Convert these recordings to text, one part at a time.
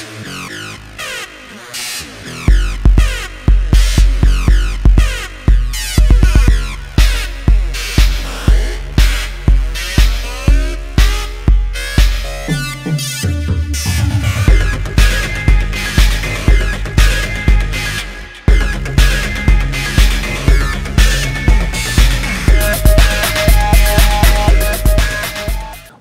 Yeah.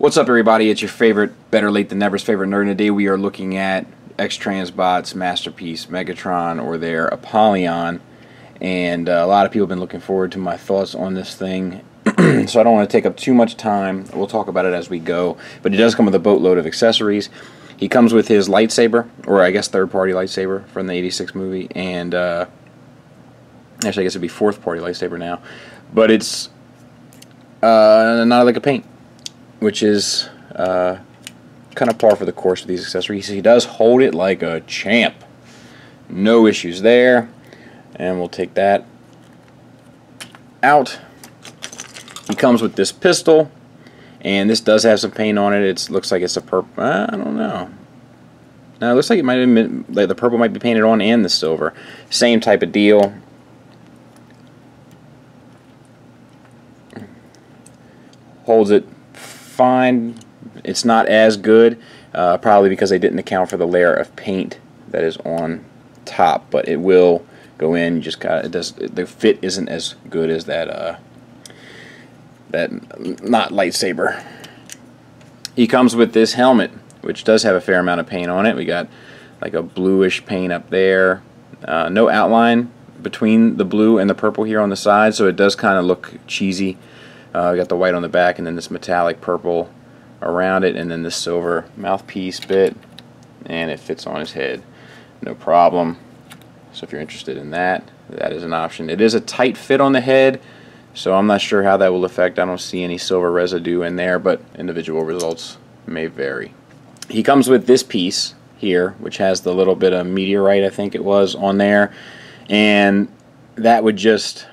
What's up, everybody? It's your favorite, better late than never's favorite nerd. And today we are looking at X Transbot's Masterpiece Megatron or their Apollyon. And uh, a lot of people have been looking forward to my thoughts on this thing. so I don't want to take up too much time. We'll talk about it as we go. But it does come with a boatload of accessories. He comes with his lightsaber, or I guess third party lightsaber from the 86 movie. And uh, actually, I guess it'd be fourth party lightsaber now. But it's uh, not like a paint which is uh, kind of par for the course with these accessories. He does hold it like a champ. No issues there. And we'll take that out. He comes with this pistol, and this does have some paint on it. It looks like it's a purple. I don't know. Now it looks like it might have been like the purple might be painted on and the silver. Same type of deal. Holds it fine. It's not as good, uh, probably because they didn't account for the layer of paint that is on top, but it will go in. You just got it does the fit isn't as good as that uh, that not lightsaber. He comes with this helmet, which does have a fair amount of paint on it. We got like a bluish paint up there. Uh, no outline between the blue and the purple here on the side, so it does kind of look cheesy. Uh, got the white on the back and then this metallic purple around it and then this silver mouthpiece bit and it fits on his head. No problem. So if you're interested in that that is an option. It is a tight fit on the head so I'm not sure how that will affect. I don't see any silver residue in there but individual results may vary. He comes with this piece here which has the little bit of meteorite I think it was on there and that would just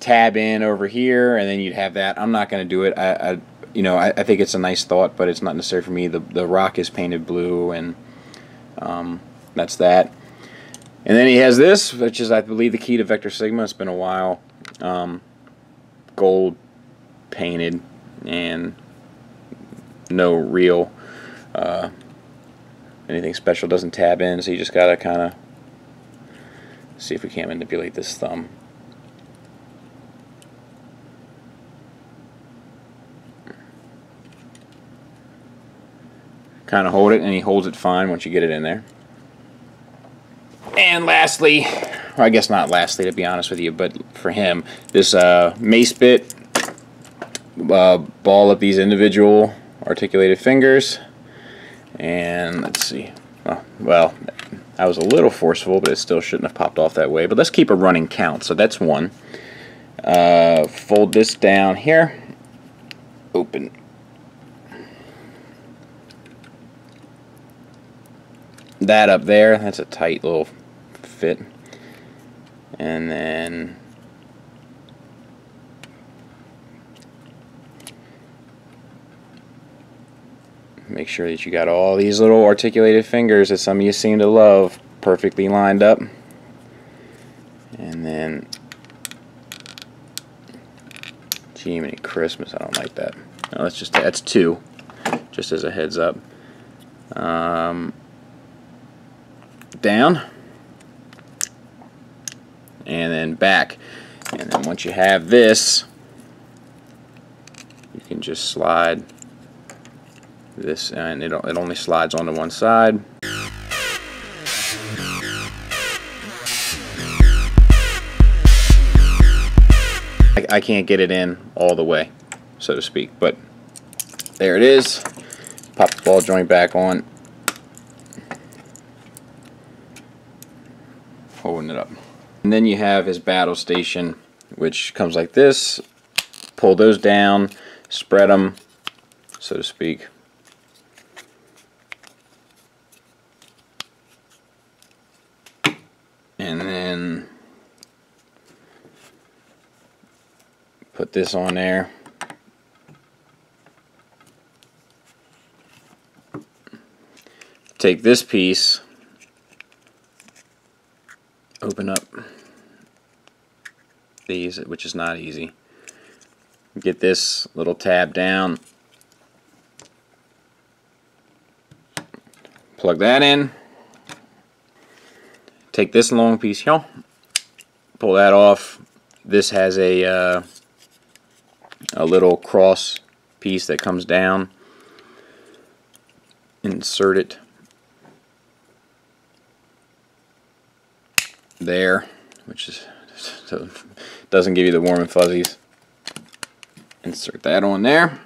tab in over here, and then you'd have that. I'm not going to do it. I, I you know, I, I, think it's a nice thought, but it's not necessary for me. The the rock is painted blue, and um, that's that. And then he has this, which is, I believe, the key to Vector Sigma. It's been a while. Um, gold painted and no real uh, anything special doesn't tab in so you just gotta kind of see if we can't manipulate this thumb kind of hold it, and he holds it fine once you get it in there. And lastly, or I guess not lastly to be honest with you, but for him, this uh, mace bit, uh, ball up these individual articulated fingers, and let's see, oh, well, I was a little forceful, but it still shouldn't have popped off that way, but let's keep a running count, so that's one. Uh, fold this down here, open that up there. That's a tight little fit. And then make sure that you got all these little articulated fingers that some of you seem to love perfectly lined up. And then gee, many Christmas, I don't like that. No, that's just that's two, just as a heads up. Um, down. And then back. And then once you have this you can just slide this and it, it only slides onto one side. I, I can't get it in all the way so to speak but there it is. Pop the ball joint back on holding it up. And then you have his battle station, which comes like this. Pull those down, spread them, so to speak. And then put this on there. take this piece, open up these, which is not easy. Get this little tab down, plug that in, take this long piece here, pull that off. This has a uh, a little cross piece that comes down. Insert it there, which is so doesn't give you the warm and fuzzies. Insert that on there.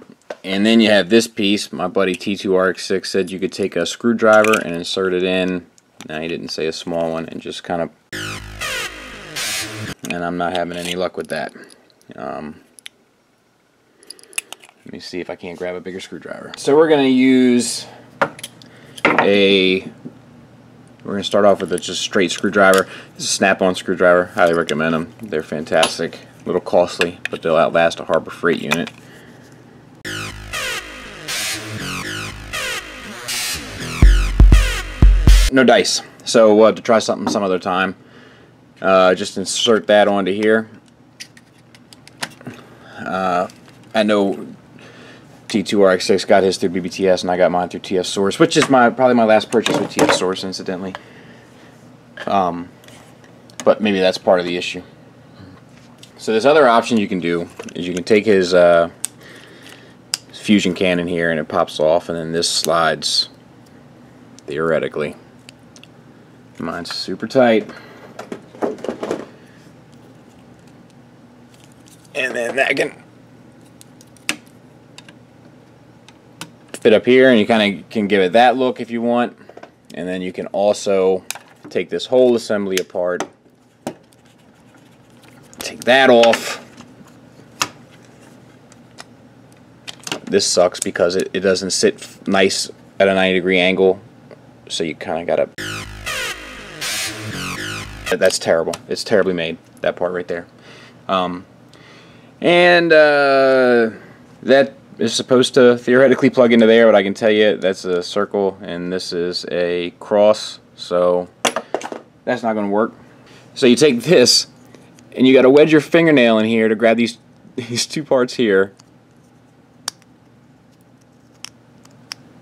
And then you have this piece. My buddy T2RX6 said you could take a screwdriver and insert it in. Now he didn't say a small one and just kind of and I'm not having any luck with that. Um, let me see if I can't grab a bigger screwdriver. So we're going to use a, we're going to start off with a just straight screwdriver. This is a snap-on screwdriver. Highly recommend them. They're fantastic. A little costly, but they'll outlast a Harbor Freight unit. No dice. So we'll have to try something some other time. Uh, just insert that onto here. Uh, I know T2RX6 got his through BBTS and I got mine through TF Source, which is my probably my last purchase with TF Source, incidentally. Um, but maybe that's part of the issue. So this other option you can do is you can take his uh, fusion cannon here and it pops off and then this slides theoretically. Mine's super tight. And then that can fit up here and you kind of can give it that look if you want. And then you can also take this whole assembly apart, take that off. This sucks because it, it doesn't sit nice at a 90 degree angle, so you kind of gotta. That's terrible. It's terribly made, that part right there. Um, and uh, that is supposed to theoretically plug into there, but I can tell you that's a circle and this is a cross, so that's not going to work. So you take this and you got to wedge your fingernail in here to grab these these two parts here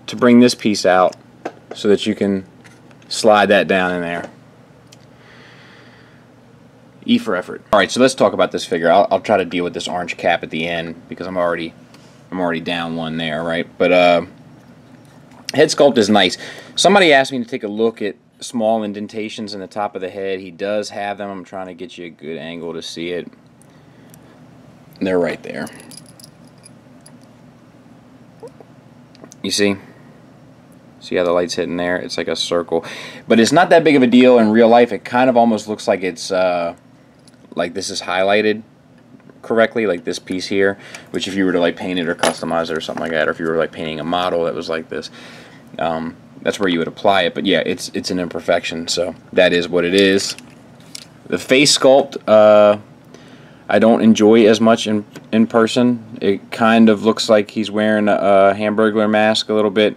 to bring this piece out so that you can slide that down in there. E for effort. Alright, so let's talk about this figure. I'll, I'll, try to deal with this orange cap at the end because I'm already I'm already down one there, right? But uh, head sculpt is nice. Somebody asked me to take a look at small indentations in the top of the head. He does have them. I'm trying to get you a good angle to see it. They're right there. You see? See how the light's hitting there? It's like a circle. But it's not that big of a deal in real life. It kind of almost looks like it's uh, like this is highlighted correctly, like this piece here, which if you were to like paint it or customize it or something like that, or if you were like painting a model that was like this, um, that's where you would apply it. But yeah, it's it's an imperfection, so that is what it is. The face sculpt, uh, I don't enjoy as much in in person. It kind of looks like he's wearing a, a Hamburglar mask a little bit.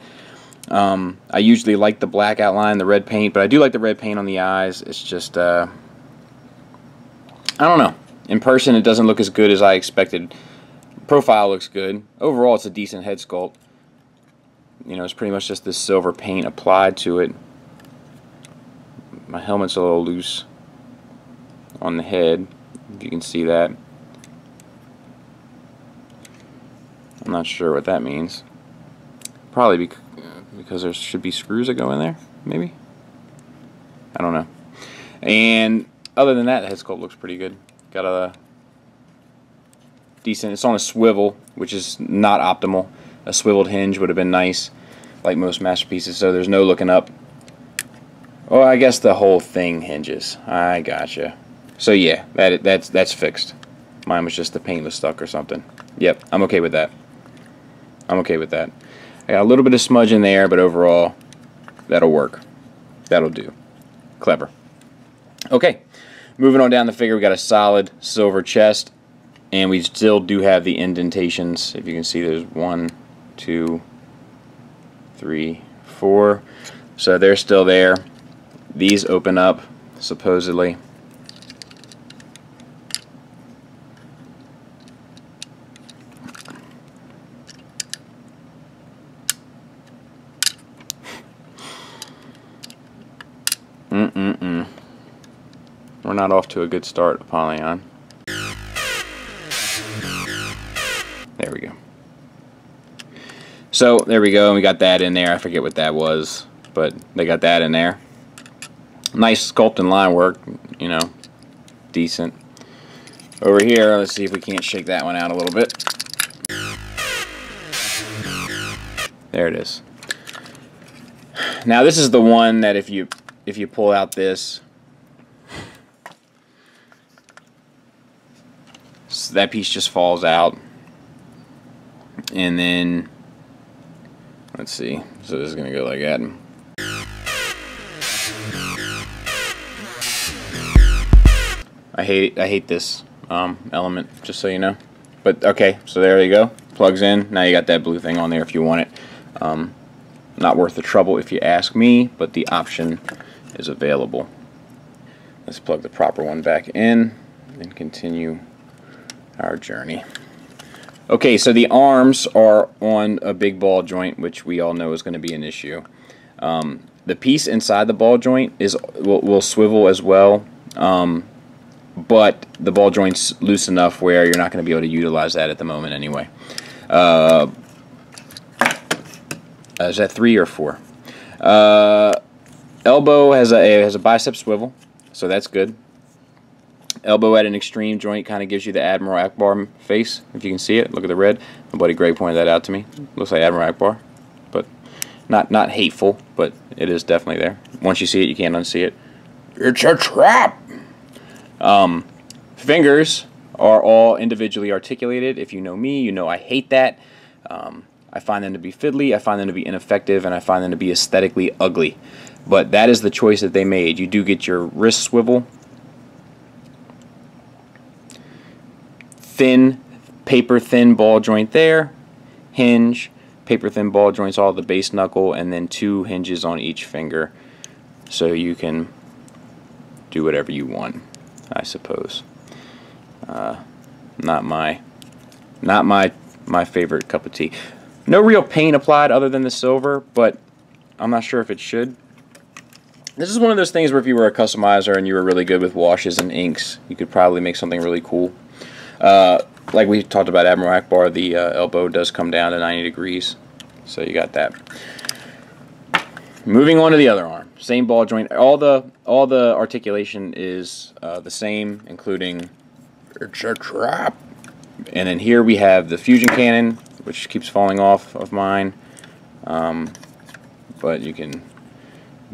Um, I usually like the black outline, the red paint, but I do like the red paint on the eyes. It's just, uh, I don't know. In person, it doesn't look as good as I expected. Profile looks good. Overall, it's a decent head sculpt. You know, it's pretty much just this silver paint applied to it. My helmet's a little loose on the head, if you can see that. I'm not sure what that means. Probably because there should be screws that go in there, maybe? I don't know. And other than that, the head sculpt looks pretty good. Got a decent, it's on a swivel, which is not optimal. A swiveled hinge would have been nice, like most masterpieces, so there's no looking up. Oh, I guess the whole thing hinges. I gotcha. So yeah, that that's that's fixed. Mine was just the paint was stuck or something. Yep, I'm okay with that. I'm okay with that. I got a little bit of smudge in there, but overall, that'll work. That'll do. Clever. Okay, Moving on down the figure, we got a solid silver chest, and we still do have the indentations. If you can see, there's one, two, three, four So they're still there. These open up, supposedly. Mm-mm-mm. We're not off to a good start, Apollyon. There we go. So, there we go, we got that in there. I forget what that was, but they got that in there. Nice sculpt and line work, you know, decent. Over here, let's see if we can't shake that one out a little bit. There it is. Now this is the one that if you if you pull out this that piece just falls out. And then let's see. So this is gonna go like that. I hate I hate this um, element just so you know. But okay so there you go. Plugs in. Now you got that blue thing on there if you want it. Um, not worth the trouble if you ask me but the option is available. Let's plug the proper one back in and continue our journey Okay, so the arms are on a big ball joint, which we all know is going to be an issue. Um, the piece inside the ball joint is will, will swivel as well, um, but the ball joint's loose enough where you're not going to be able to utilize that at the moment anyway. Uh, is that three or four? Uh, elbow has a has a bicep swivel, so that's good. Elbow at an extreme joint kind of gives you the Admiral Ackbar face, if you can see it. Look at the red. My buddy Greg pointed that out to me. Looks like Admiral Ackbar, but not not hateful, but it is definitely there. Once you see it, you can't unsee it. It's a trap. Um, fingers are all individually articulated. If you know me, you know I hate that. Um, I find them to be fiddly, I find them to be ineffective, and I find them to be aesthetically ugly. But that is the choice that they made. You do get your wrist swivel, thin, paper thin ball joint there, hinge, paper thin ball joints all the base knuckle, and then two hinges on each finger so you can do whatever you want, I suppose. Uh, not my, not my, my favorite cup of tea. No real paint applied other than the silver, but I'm not sure if it should. This is one of those things where if you were a customizer and you were really good with washes and inks, you could probably make something really cool. Uh, like we talked about Admiral Ackbar, the uh, elbow does come down to 90 degrees. So you got that. Moving on to the other arm. Same ball joint. All the all the articulation is uh, the same, including it's a trap. And then here we have the fusion cannon, which keeps falling off of mine. Um, but you can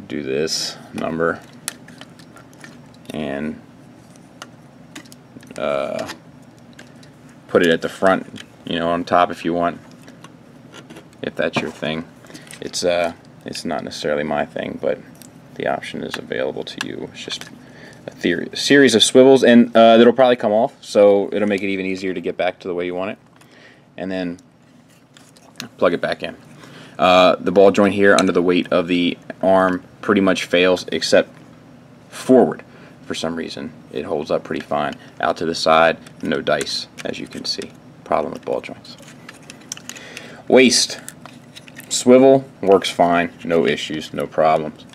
do this number and uh, put it at the front, you know, on top if you want, if that's your thing. It's uh, it's not necessarily my thing, but the option is available to you. It's just a, theory, a series of swivels, and uh, that'll probably come off, so it'll make it even easier to get back to the way you want it. And then plug it back in. Uh, the ball joint here under the weight of the arm pretty much fails except forward for some reason. It holds up pretty fine. Out to the side, no dice, as you can see. Problem with ball joints. Waist. Swivel works fine. No issues, no problems.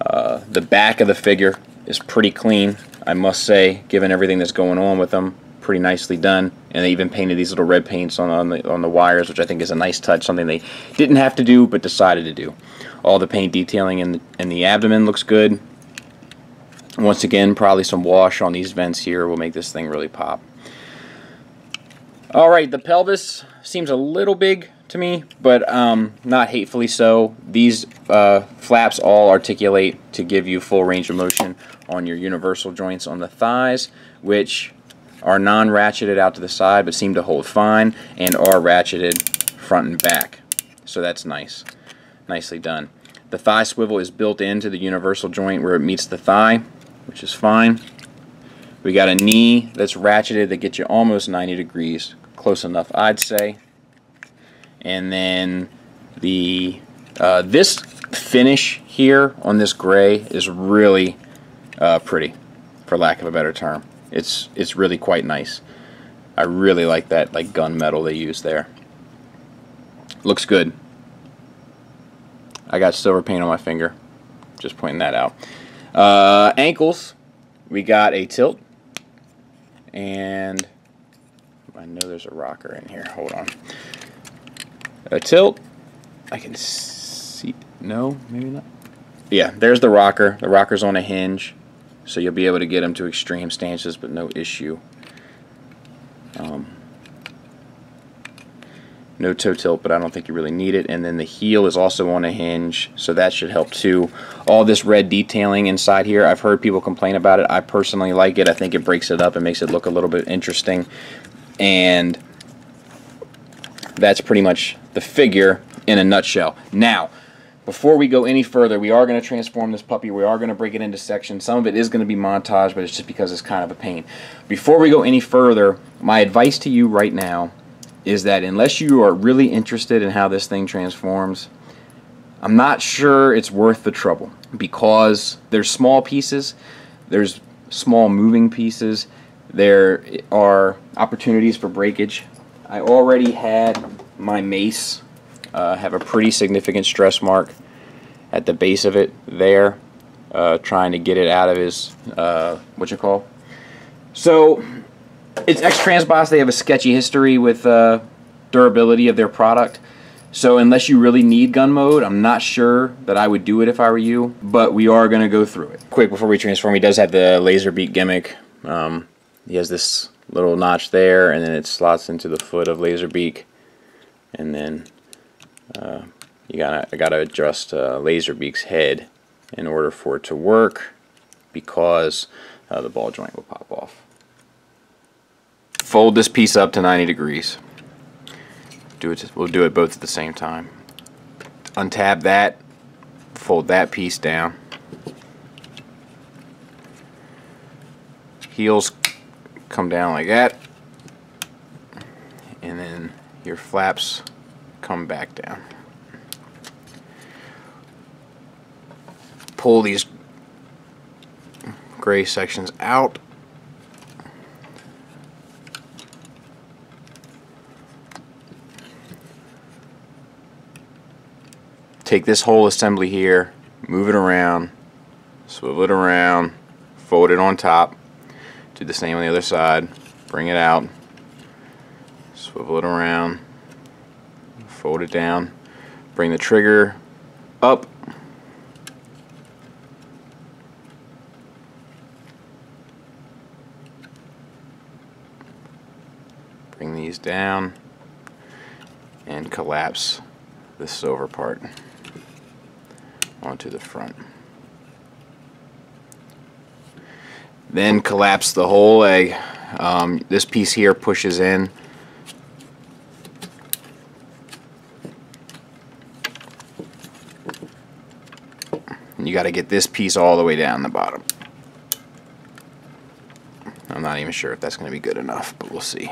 Uh, the back of the figure is pretty clean, I must say, given everything that's going on with them. Pretty nicely done, and they even painted these little red paints on, on the on the wires, which I think is a nice touch. Something they didn't have to do, but decided to do. All the paint detailing in the, in the abdomen looks good. Once again, probably some wash on these vents here will make this thing really pop. Alright, the pelvis seems a little big to me, but um, not hatefully so. These uh, flaps all articulate to give you full range of motion on your universal joints on the thighs, which are non-ratcheted out to the side but seem to hold fine and are ratcheted front and back. So that's nice. Nicely done. The thigh swivel is built into the universal joint where it meets the thigh which is fine. We got a knee that's ratcheted that gets you almost 90 degrees, close enough I'd say. And then the uh, this finish here on this gray is really uh, pretty, for lack of a better term. It's it's really quite nice. I really like that like gunmetal they use there. Looks good. I got silver paint on my finger. Just pointing that out. Uh, ankles, we got a tilt. And I know there's a rocker in here. Hold on. A tilt. I can see. No, maybe not. Yeah, there's the rocker. The rocker's on a hinge. So you'll be able to get them to extreme stances, but no issue. Um, no toe tilt, but I don't think you really need it. And then the heel is also on a hinge, so that should help too. All this red detailing inside here, I've heard people complain about it. I personally like it. I think it breaks it up and makes it look a little bit interesting. And that's pretty much the figure in a nutshell. Now, before we go any further, we are going to transform this puppy. We are going to break it into sections. Some of it is going to be montage, but it's just because it's kind of a pain. Before we go any further, my advice to you right now is that unless you are really interested in how this thing transforms, I'm not sure it's worth the trouble because there's small pieces, there's small moving pieces, there are opportunities for breakage. I already had my mace uh, have a pretty significant stress mark at the base of it there, uh, trying to get it out of his, uh, what you call. So it's X-Transbots. They have a sketchy history with uh, durability of their product. So unless you really need gun mode, I'm not sure that I would do it if I were you, but we are going to go through it. Quick, before we transform, he does have the Laserbeak gimmick. Um, he has this little notch there, and then it slots into the foot of Laserbeak, and then uh, you gotta gotta adjust uh, Laserbeak's head in order for it to work, because uh, the ball joint will pop off. Fold this piece up to 90 degrees. Do it. We'll do it both at the same time. Untab that. Fold that piece down. Heels come down like that and then your flaps come back down. Pull these gray sections out. Take this whole assembly here, move it around, swivel it around, fold it on top do the same on the other side. Bring it out. Swivel it around. Fold it down. Bring the trigger up. Bring these down and collapse the silver part onto the front. Then collapse the whole egg. Um, this piece here pushes in. You got to get this piece all the way down the bottom. I'm not even sure if that's going to be good enough, but we'll see.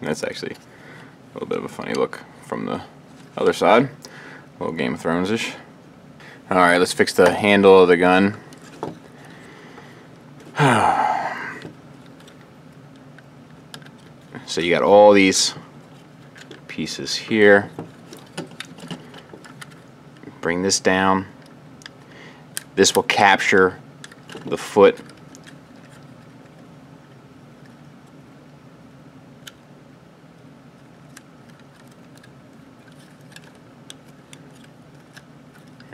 That's actually a little bit of a funny look from the other side. A little Game of Thrones-ish. Alright, let's fix the handle of the gun. so you got all these pieces here. Bring this down. This will capture the foot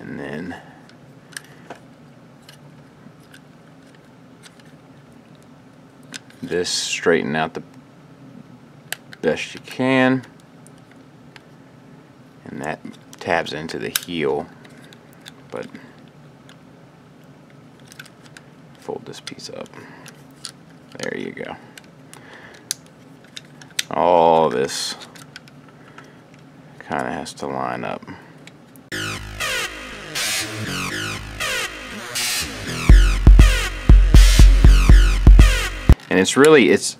and then this straighten out the best you can. And that tabs into the heel but fold this piece up. There you go. All this kind of has to line up And it's really it's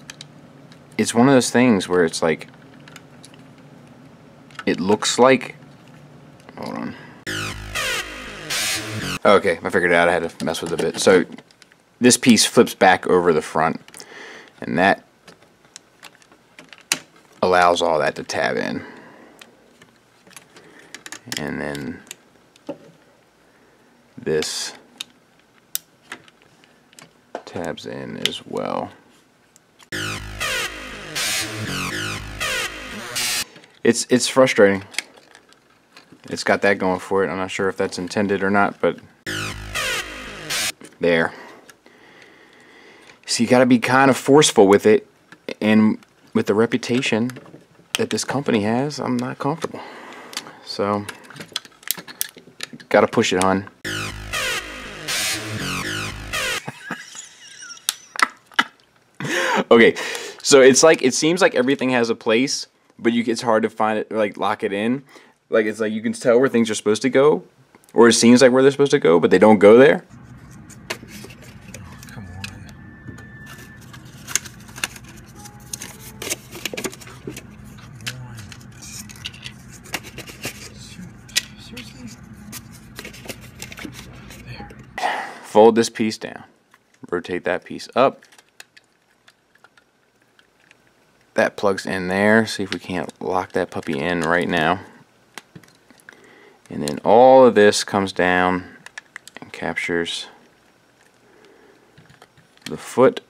it's one of those things where it's like it looks like hold on. Okay, I figured it out. I had to mess with it a bit. So this piece flips back over the front and that allows all that to tab in. And then this tabs in as well. It's it's frustrating. It's got that going for it. I'm not sure if that's intended or not, but there. So you got to be kind of forceful with it, and with the reputation that this company has, I'm not comfortable. So, got to push it, hon. okay, so it's like it seems like everything has a place, but you it's hard to find it like lock it in. Like it's like you can tell where things are supposed to go, or it seems like where they're supposed to go, but they don't go there. Come on. Come on. Seriously? There. Fold this piece down. Rotate that piece up. That plugs in there. See if we can't lock that puppy in right now. And then all of this comes down and captures the foot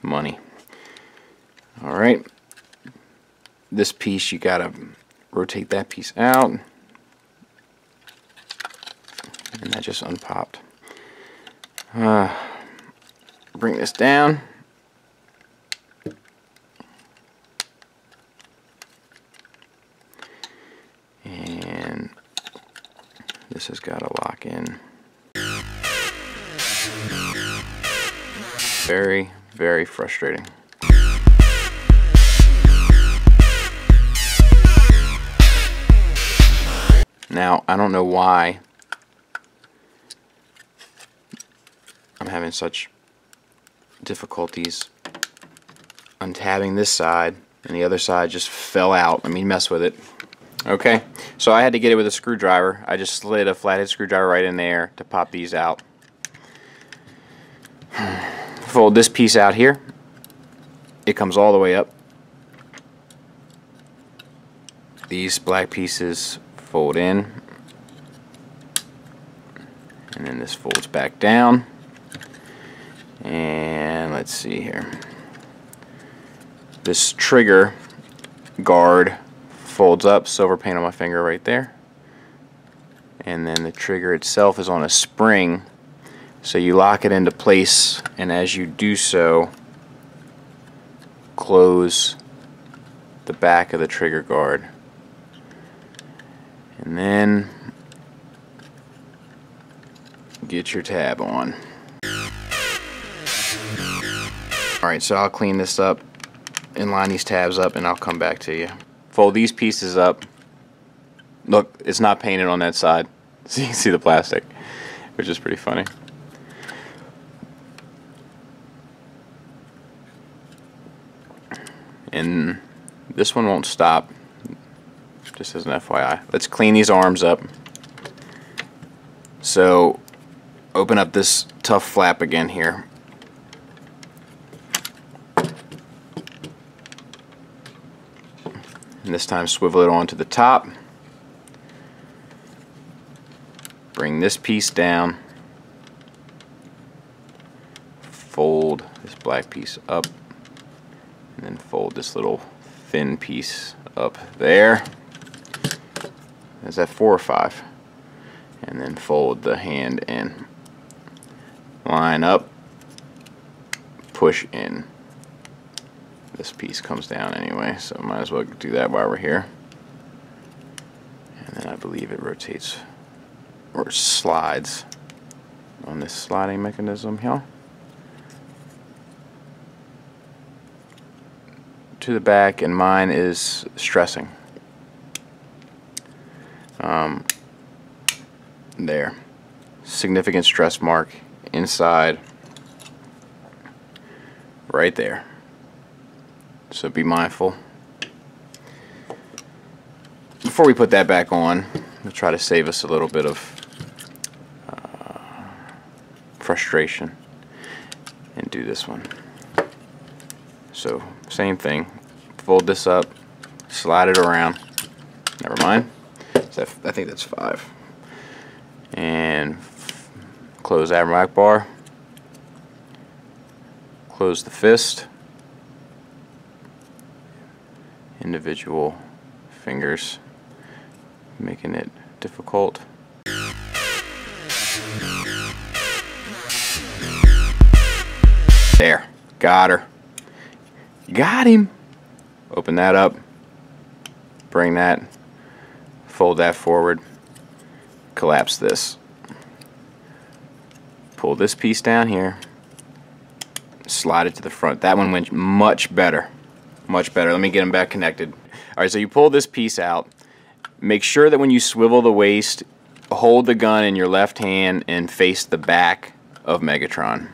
money. All right. This piece, you gotta rotate that piece out. And that just unpopped. Uh, bring this down. And this has got to lock in. Very, very frustrating. Now, I don't know why I'm having such difficulties untabbing this side and the other side just fell out. I mean, mess with it. Okay, so I had to get it with a screwdriver. I just slid a flathead screwdriver right in there to pop these out. Fold this piece out here. It comes all the way up. These black pieces fold in. And then this folds back down. And let's see here. This trigger guard folds up, silver paint on my finger right there. And then the trigger itself is on a spring. So you lock it into place and as you do so close the back of the trigger guard. And then get your tab on. Alright, so I'll clean this up and line these tabs up and I'll come back to you. Fold these pieces up. Look, it's not painted on that side. So you can see the plastic, which is pretty funny. And this one won't stop, just as an FYI. Let's clean these arms up. So open up this tough flap again here. And this time swivel it onto the top. Bring this piece down. Fold this black piece up. And then fold this little thin piece up there. Is that four or five? And then fold the hand in. Line up. Push in this piece comes down anyway, so might as well do that while we're here. And then I believe it rotates or slides on this sliding mechanism here. To the back, and mine is stressing. Um, there. Significant stress mark inside right there. So be mindful. Before we put that back on, we'll try to save us a little bit of uh, frustration and do this one. So same thing, fold this up, slide it around. Never mind. So I think that's five. And close Admiral bar. Close the fist. Individual fingers, making it difficult. There, got her. Got him. Open that up. Bring that. Fold that forward. Collapse this. Pull this piece down here. Slide it to the front. That one went much better. Much better. Let me get them back connected. Alright, so you pull this piece out. Make sure that when you swivel the waist, hold the gun in your left hand and face the back of Megatron.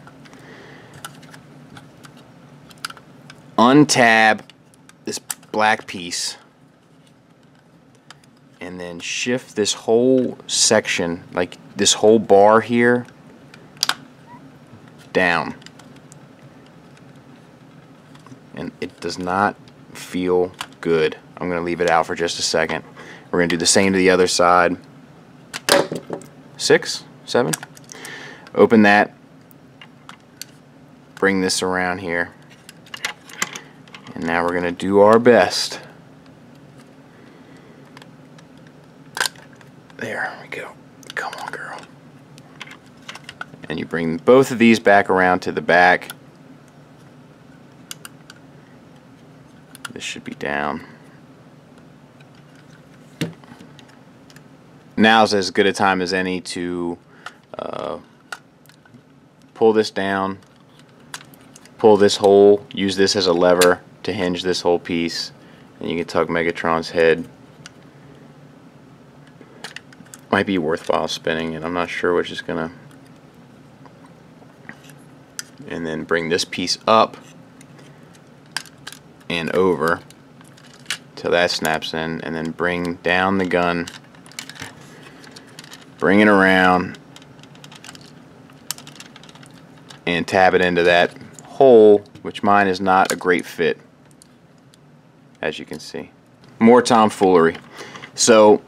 untab this black piece and then shift this whole section like this whole bar here down and it does not feel good I'm gonna leave it out for just a second we're gonna do the same to the other side six seven open that bring this around here and now we're going to do our best. There we go. Come on, girl. And you bring both of these back around to the back. This should be down. Now's as good a time as any to uh, pull this down, pull this hole, use this as a lever, to hinge this whole piece and you can tug Megatron's head. Might be worthwhile spinning it. I'm not sure which is gonna and then bring this piece up and over till that snaps in and then bring down the gun bring it around and tab it into that hole which mine is not a great fit as you can see. More tomfoolery. So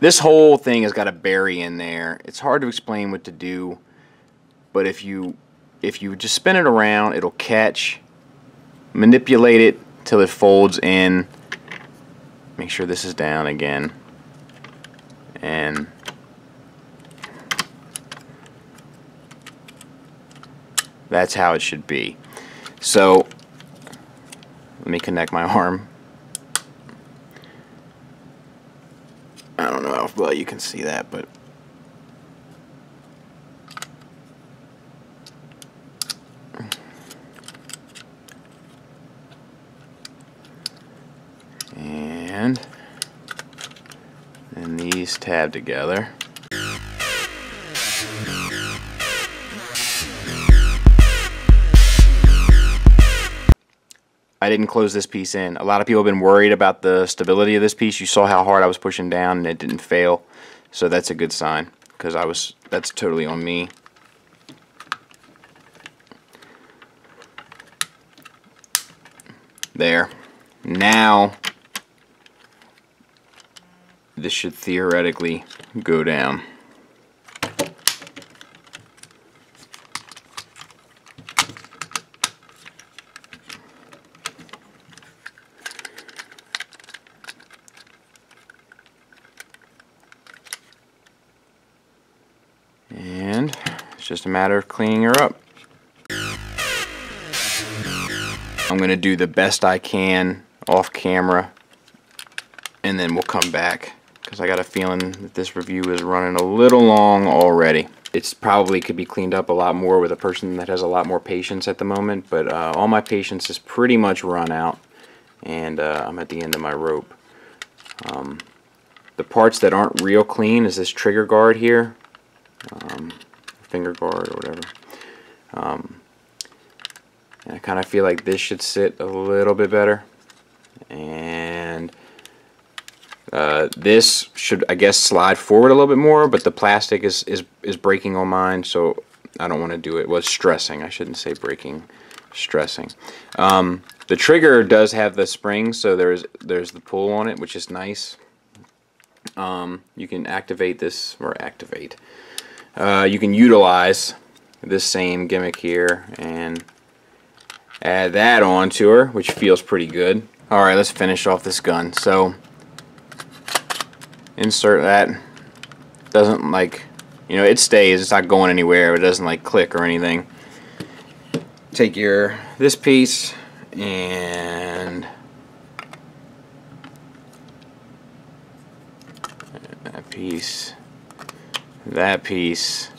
this whole thing has got a berry in there. It's hard to explain what to do, but if you if you just spin it around, it'll catch. Manipulate it till it folds in. Make sure this is down again. And that's how it should be. So let me connect my arm. I don't know how well you can see that, but and then these together. I didn't close this piece in. A lot of people have been worried about the stability of this piece. You saw how hard I was pushing down and it didn't fail. So that's a good sign because I was that's totally on me. There. Now this should theoretically go down. And it's just a matter of cleaning her up. I'm going to do the best I can off camera and then we'll come back because I got a feeling that this review is running a little long already. It's probably could be cleaned up a lot more with a person that has a lot more patience at the moment, but uh, all my patience is pretty much run out and uh, I'm at the end of my rope. Um, the parts that aren't real clean is this trigger guard here. Um, finger guard or whatever. Um, I kind of feel like this should sit a little bit better. And uh, this should, I guess, slide forward a little bit more, but the plastic is, is, is breaking on mine, so I don't want to do it. Well, stressing. I shouldn't say breaking, stressing. Um, the trigger does have the spring, so there's there's the pull on it, which is nice. Um, you can activate this, or activate. Uh, you can utilize this same gimmick here and add that onto her, which feels pretty good. Alright, let's finish off this gun. So, insert that. Doesn't like, you know, it stays. It's not going anywhere. It doesn't like click or anything. Take your, this piece and that piece, that piece,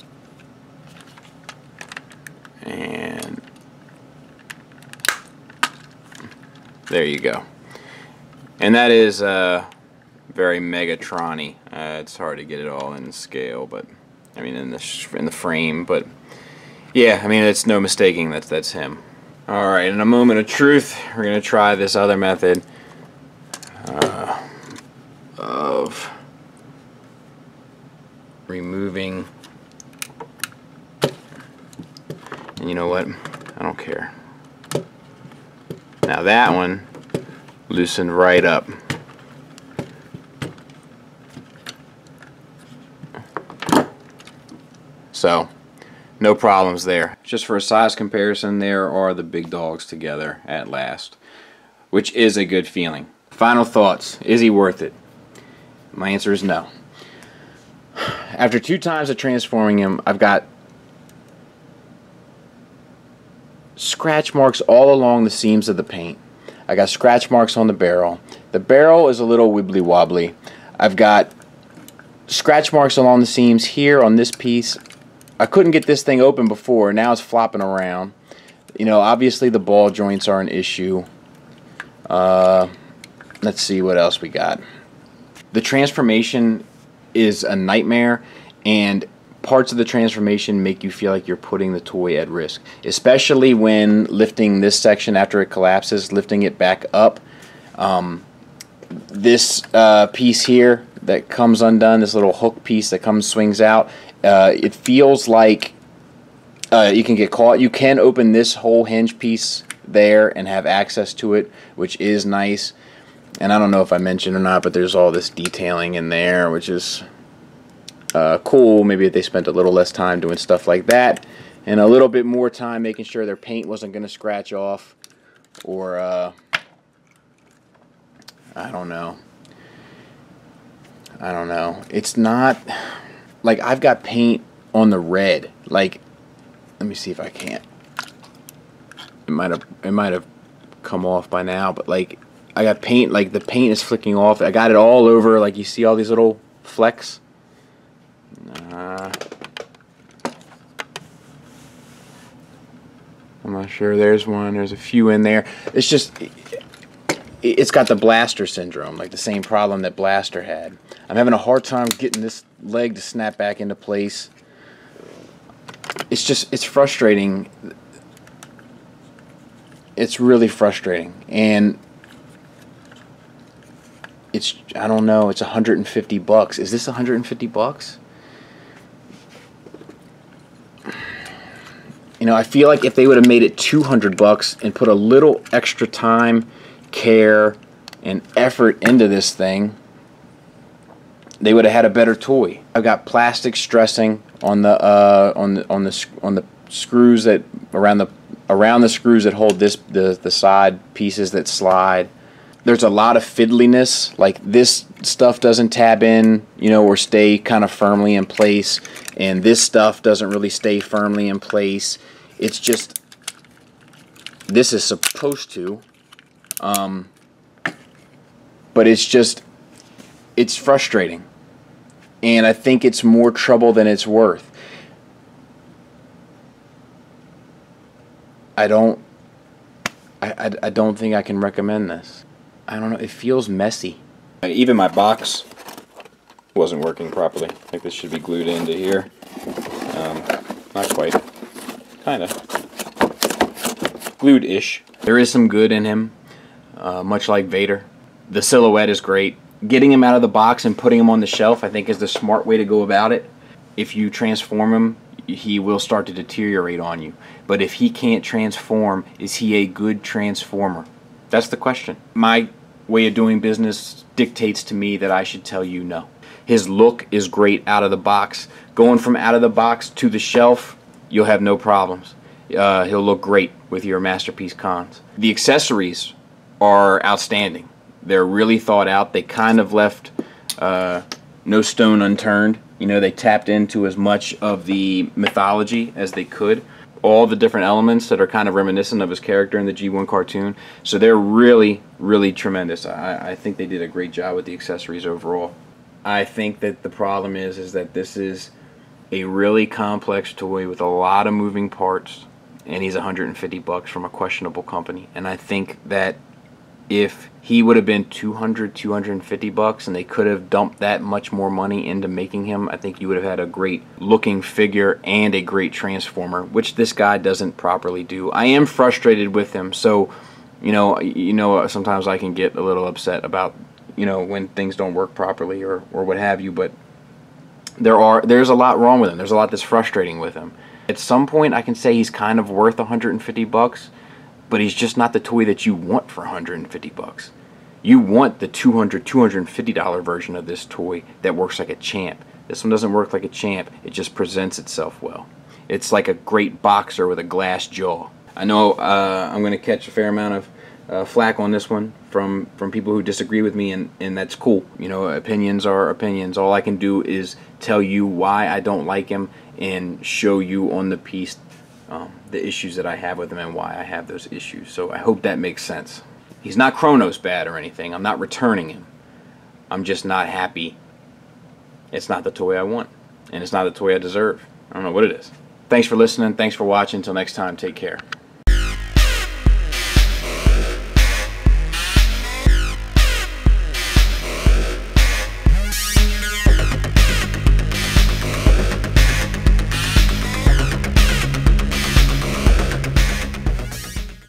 and there you go. And that is uh, very Megatron-y. Uh, it's hard to get it all in scale, but I mean in the in the frame, but yeah, I mean it's no mistaking that that's him. All right, in a moment of truth, we're gonna try this other method uh, of removing. And you know what? I don't care. Now that one loosened right up. So, no problems there. Just for a size comparison, there are the big dogs together at last, which is a good feeling. Final thoughts. Is he worth it? My answer is no. After two times of transforming him, I've got scratch marks all along the seams of the paint. I got scratch marks on the barrel. The barrel is a little wibbly wobbly. I've got scratch marks along the seams here on this piece. I couldn't get this thing open before. Now it's flopping around. You know, obviously the ball joints are an issue. Uh, let's see what else we got. The transformation is a nightmare, and parts of the transformation make you feel like you're putting the toy at risk, especially when lifting this section after it collapses, lifting it back up. Um, this uh, piece here that comes undone, this little hook piece that comes swings out, uh, it feels like uh, you can get caught. You can open this whole hinge piece there and have access to it, which is nice. And I don't know if I mentioned or not, but there's all this detailing in there, which is uh, cool. Maybe they spent a little less time doing stuff like that and a little bit more time making sure their paint wasn't going to scratch off or uh, I don't know. I don't know. It's not like I've got paint on the red. Like let me see if I can't. It might have it might have come off by now, but like I got paint like the paint is flicking off. I got it all over like you see all these little flecks. Uh, I'm not sure. There's one. There's a few in there. It's just it's got the blaster syndrome, like the same problem that Blaster had. I'm having a hard time getting this leg to snap back into place. It's just, it's frustrating. It's really frustrating. And it's, I don't know, it's 150 bucks. Is this 150 bucks? You know, I feel like if they would have made it 200 bucks and put a little extra time care and effort into this thing, they would have had a better toy. I've got plastic stressing on the uh, on the on the on the screws that around the around the screws that hold this the the side pieces that slide. There's a lot of fiddliness, like this stuff doesn't tab in, you know, or stay kind of firmly in place, and this stuff doesn't really stay firmly in place. It's just this is supposed to, um, but it's just, it's frustrating. And I think it's more trouble than it's worth. I don't, I, I, I don't think I can recommend this. I don't know, it feels messy. Even my box wasn't working properly. Like this should be glued into here. Um, Not quite. Kind of. Glued-ish. There is some good in him, uh, much like Vader. The silhouette is great. Getting him out of the box and putting him on the shelf, I think, is the smart way to go about it. If you transform him, he will start to deteriorate on you. But if he can't transform, is he a good transformer? That's the question. My way of doing business dictates to me that I should tell you no. His look is great out of the box. Going from out of the box to the shelf, you'll have no problems. Uh, he'll look great with your Masterpiece cons. The accessories are outstanding. They're really thought out. They kind of left uh, no stone unturned. You know, they tapped into as much of the mythology as they could. All the different elements that are kind of reminiscent of his character in the G1 cartoon. So they're really, really tremendous. I, I think they did a great job with the accessories overall. I think that the problem is is that this is a really complex toy with a lot of moving parts and he's 150 bucks from a questionable company and I think that if he would have been 200 250 bucks and they could have dumped that much more money into making him I think you would have had a great looking figure and a great transformer which this guy doesn't properly do. I am frustrated with him. So you know you know uh, sometimes I can get a little upset about you know when things don't work properly or or what have you but there are there's a lot wrong with him. There's a lot that's frustrating with him. At some point I can say he's kind of worth 150 bucks but he's just not the toy that you want for 150 bucks. You want the 200 250 dollar version of this toy that works like a champ. This one doesn't work like a champ. It just presents itself well. It's like a great boxer with a glass jaw. I know uh, I'm gonna catch a fair amount of uh, flack on this one from from people who disagree with me, and and that's cool. You know, opinions are opinions. All I can do is tell you why I don't like him and show you on the piece um, the issues that I have with him and why I have those issues. So I hope that makes sense. He's not Kronos bad or anything. I'm not returning him. I'm just not happy. It's not the toy I want, and it's not the toy I deserve. I don't know what it is. Thanks for listening. Thanks for watching. Until next time, take care.